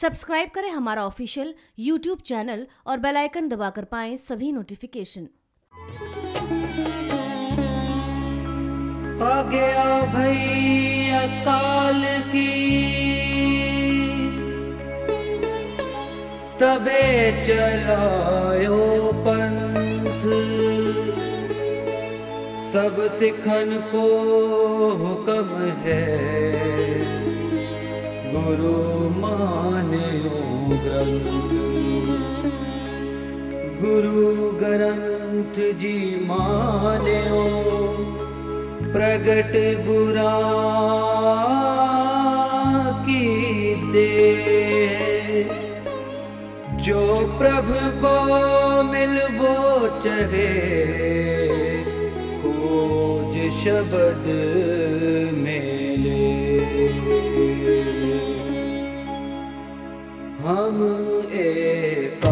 Subscribe करें हमारा official YouTube channel और बेल आइकन दबाकर पाएँ सभी नोटिफिकेशन। आ गया भैया काल की। तबे चलायो पंथ। सब सिखन को हुक्म है। गुरु ग्रंथ गुरु ग्रंथ जी मान्यो, प्रगट गुरा की दे। जो प्रभु को मिलबो चहे खोज शब्द मेले हम एक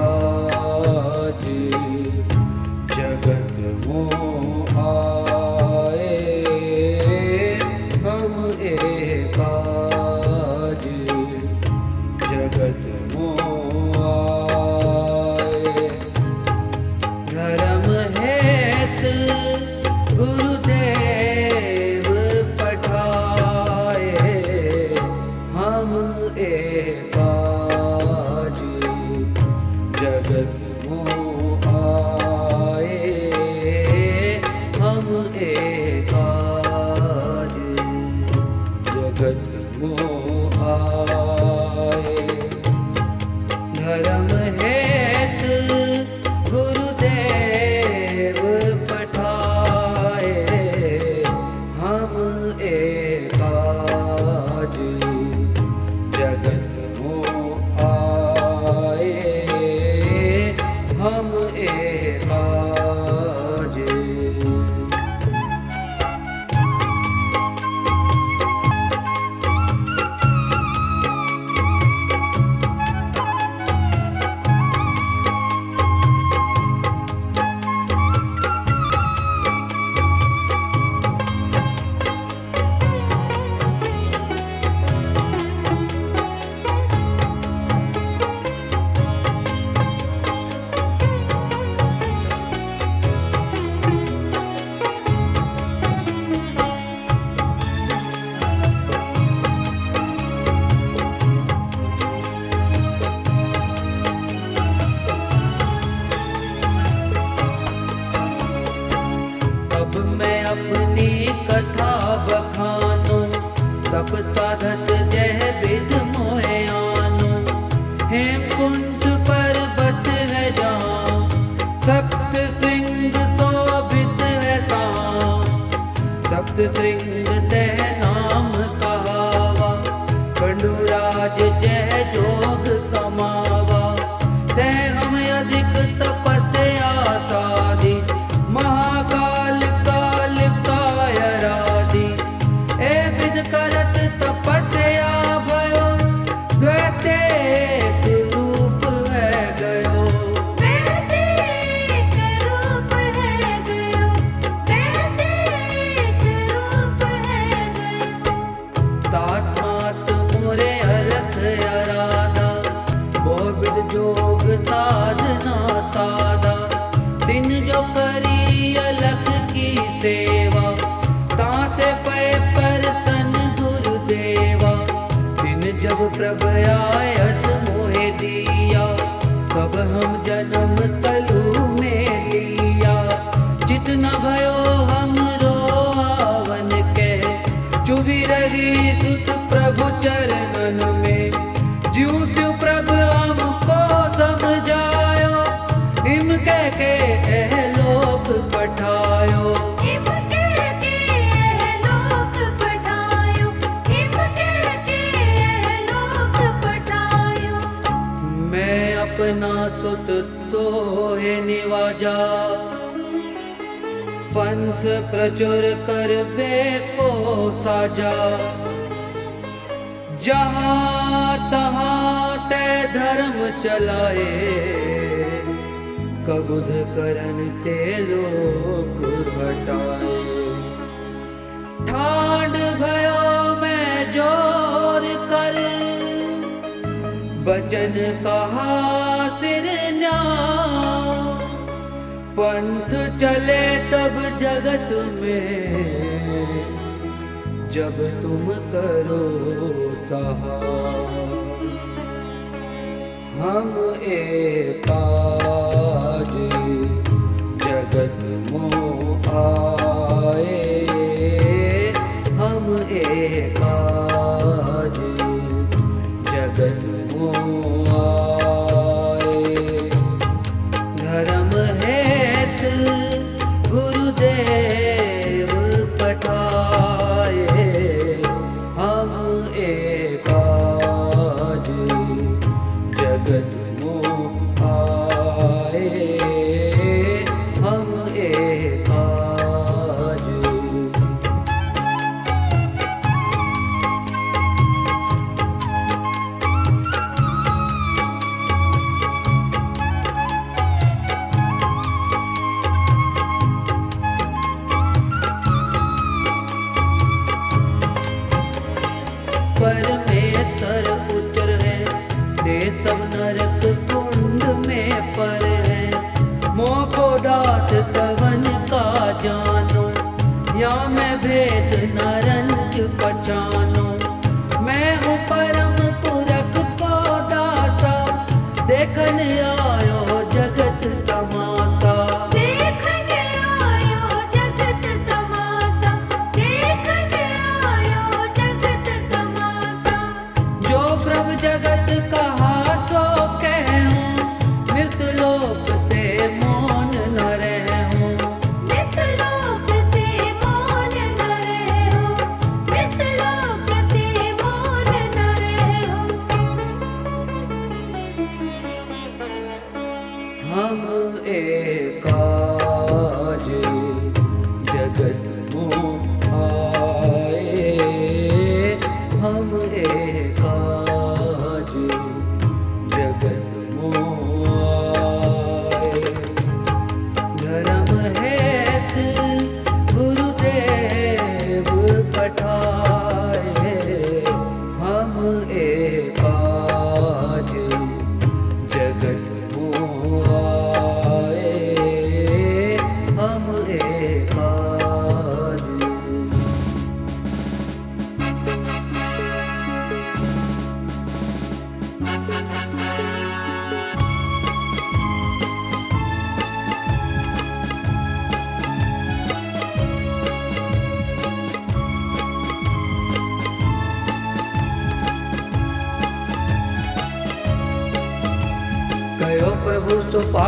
हेमकुंड पर्वत है जहाँ सप्त श्रृंग शोभित है तां। सप्त श्रृंग तब हम जन्म तलु में लिया? जितना भयो हम रो आवन के। चुभी रही सुत प्रभु चरणन में। ज्यों अपना सुत तो निवाजा। पंथ प्रचुर कर बे को साजा। जहाँ तहाँ ते धर्म चलाए, कबुध करन ते लोक घटाए। ठाड भयो बचन कहा सिर पंथ चले तब जगत में जब तुम करो सहा हम एक हम एक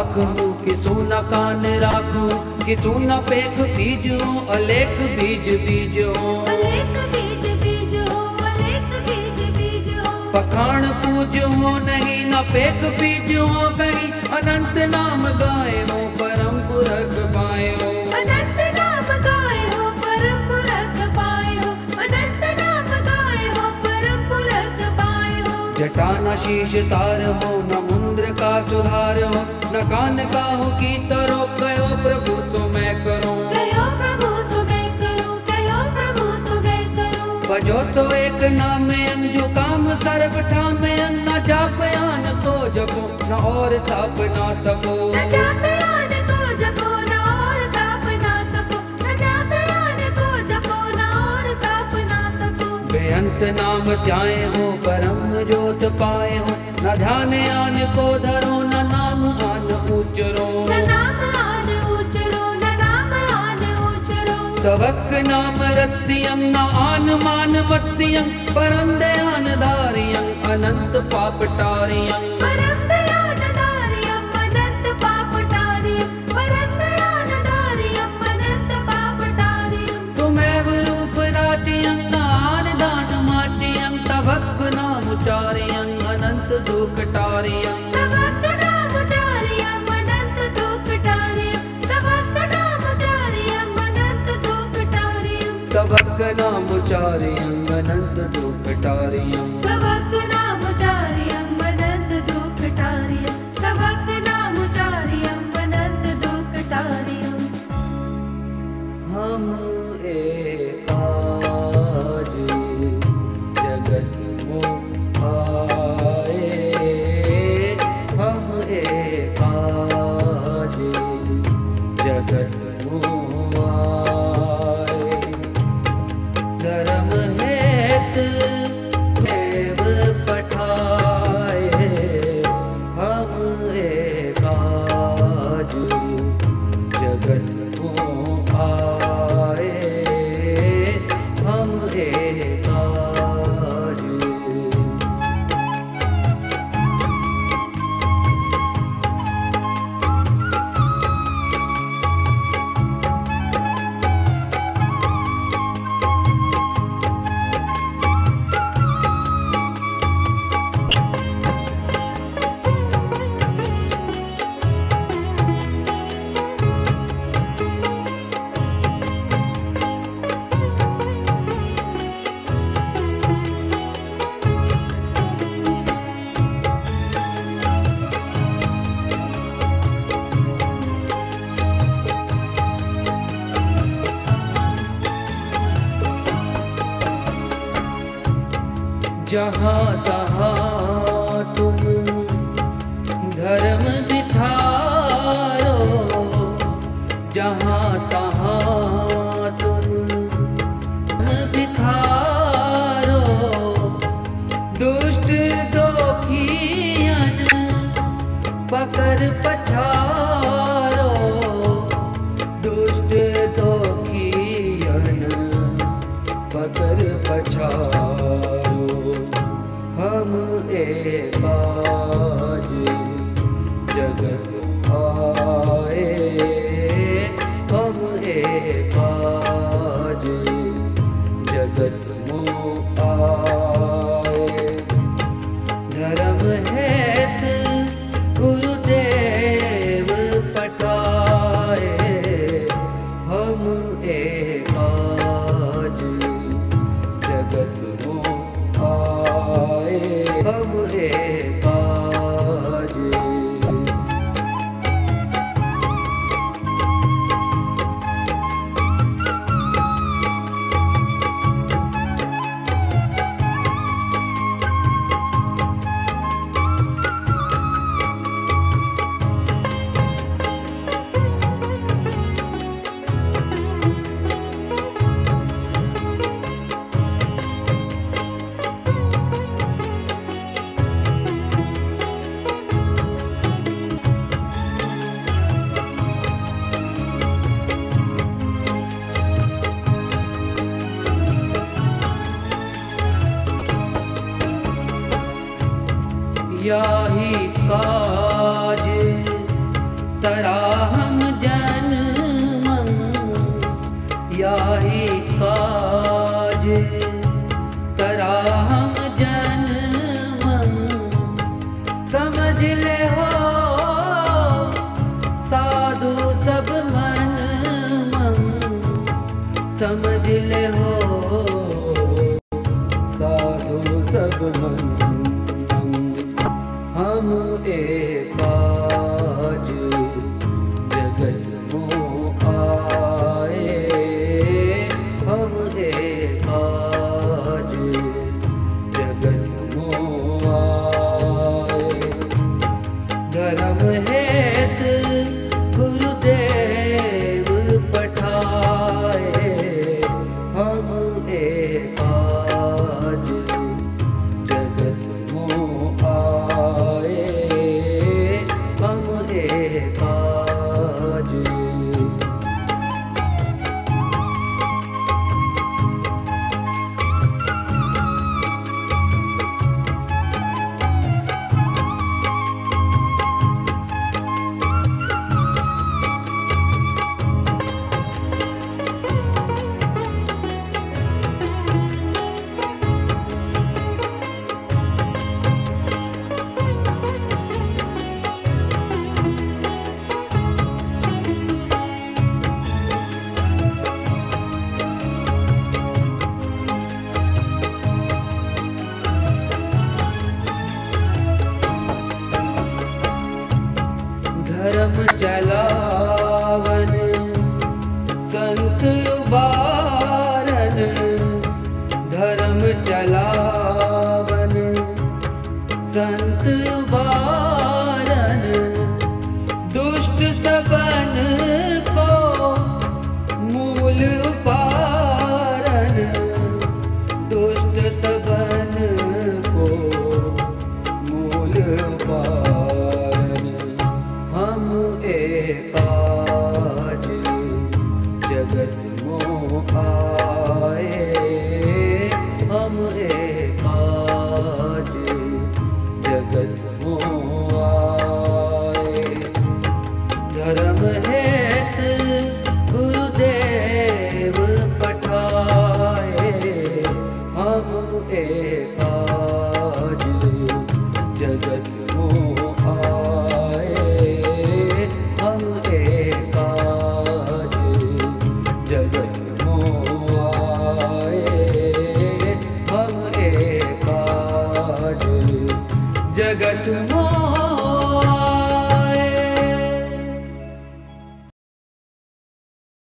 सो पाखू कि सोना कान राखू कि सोना पेख बीजो अलेख बीज बीजो। अलेख बीज बीज हो अलेख बीज बीज। हो पखाण पूजो नहीं जटा न शीश तार हो न मुंद्र का सुधार हो न कान का हो की तरो कयो प्रभु तो मैं करूँ। कयो प्रभु प्रभु सुबह करूँ। भजो सो एक नाम अंग जो काम सर्व ठाम अंग न जापयान को जपो न और ताप न तपो। न जापे नाम त्याए हो परम जोत पाए हो। न ध्यान आन को धरो न नाम आन उचरो। तवक नाम रत्यम न आन मान वत्यम परम दयान धारियं अनंत पाप टारियं नामुचार्यं अनन्त दुःखटार्यं तवक नामुचार्यं नाम दुःखटार्यं तवक हम एक जगत को आए। हम जगत जहाँ